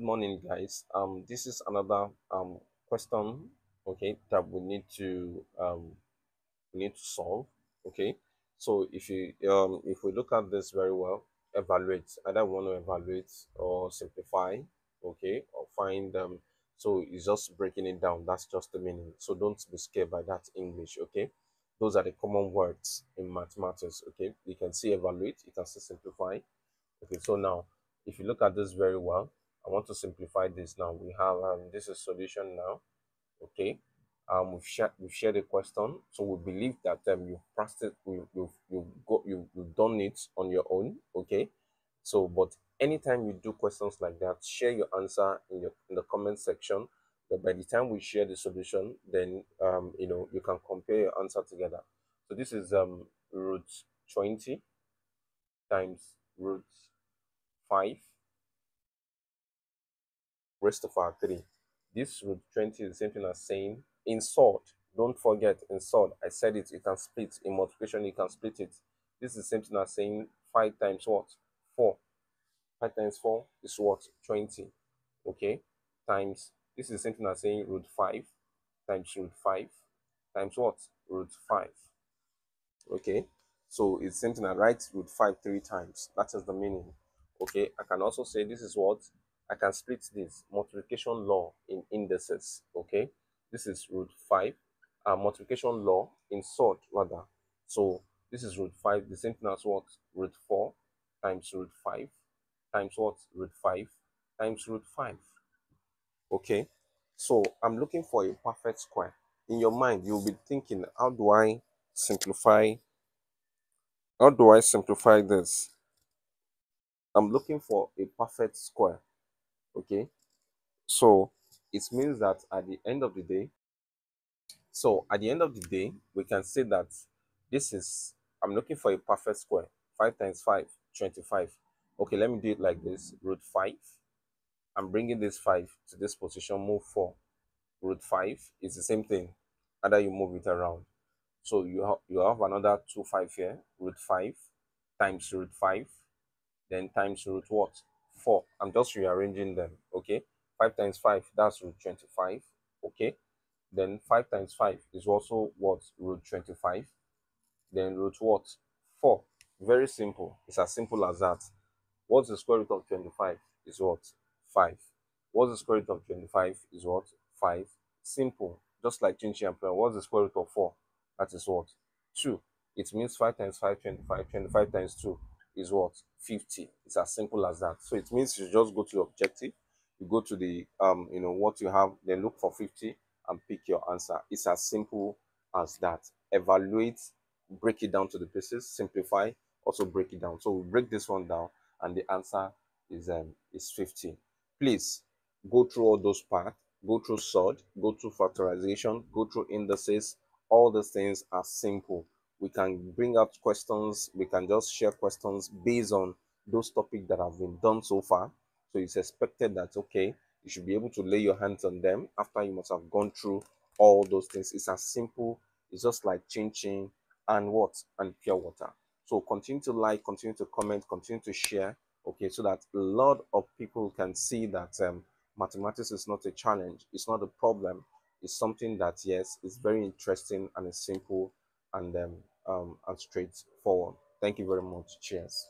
good morning guys. Um this is another um question okay that we need to um we need to solve okay? So if you um if we look at this very well evaluate either want to evaluate or simplify okay or find um so it's just breaking it down. That's just the meaning. So don't be scared by that english okay? Those are the common words in mathematics okay? You can see evaluate you can see simplify. Okay so now if you look at this very well i want to simplify this now. We have um, this is solution now okay? Um we've shared we've shared a question so we believe that um you've practiced you, you've you've got you, you've done it on your own okay? So but anytime you do questions like that share your answer in your in the comment section. But by the time we share the solution then um you know you can compare your answer together. So this is um root 20 times root 5 power 3. This root 20 is the same thing as saying in surd. Don't forget in surd. I said it, you can split. In multiplication, you can split it. This is the same thing as saying 5 times what? 4. 5 times 4 is what? 20. Okay? Times, this is the same thing as saying root 5 times root 5 times what? Root 5. Okay? So it's same thing I write root 5 three times. That is the meaning okay i can also say this is what i can split this multiplication law in indices okay? This is root 5 uh, multiplication law in surd rather. So this is root 5 the same thing as what? Root 4 times root 5 times what? Root 5 times root 5 okay? So i'm looking for a perfect square. In your mind you'll be thinking how do i simplify how do i simplify this? I'm looking for a perfect square. Okay. So it means that at the end of the day, so at the end of the day, we can say that this is, I'm looking for a perfect square. 5 times 5, 25. Okay, let me do it like this. Root 5. I'm bringing this 5 to this position, move 4. Root 5 is the same thing. Either you move it around. So you, have you have another 2, 5 here. Root 5 times root 5 then times root what 4 i'm just rearranging them okay? 5 times 5 that's root 25 okay? Then 5 times 5 is also what? Root 25 then root what? 4 very simple. It's as simple as that. What's the square root of 25 is what? 5 what's the square root of 25 is what? 5 simple. Just like chin chin what's the square root of 4 that is what? 2 it means 5 times 5 25 25 times 2 is what? 50 it's as simple as that. So it means you just go to the objective. You go to the um you know what you have then look for 50 and pick your answer. It's as simple as that. Evaluate break it down to the pieces simplify also break it down. So we break this one down and the answer is um is 50 please go through all those parts go through surd. Go through factorization. Go through indices. All these things are simple we can bring out questions we can just share questions based on those topics that have been done so far. So it's expected that okay you should be able to lay your hands on them after you must have gone through all those things. It's as simple it's just like chin and what? And pure water. So continue to like continue to comment continue to share okay so that a lot of people can see that um, mathematics is not a challenge it's not a problem. It's something that yes it's very interesting and it's simple and um, um, and straightforward. Thank you very much. Cheers.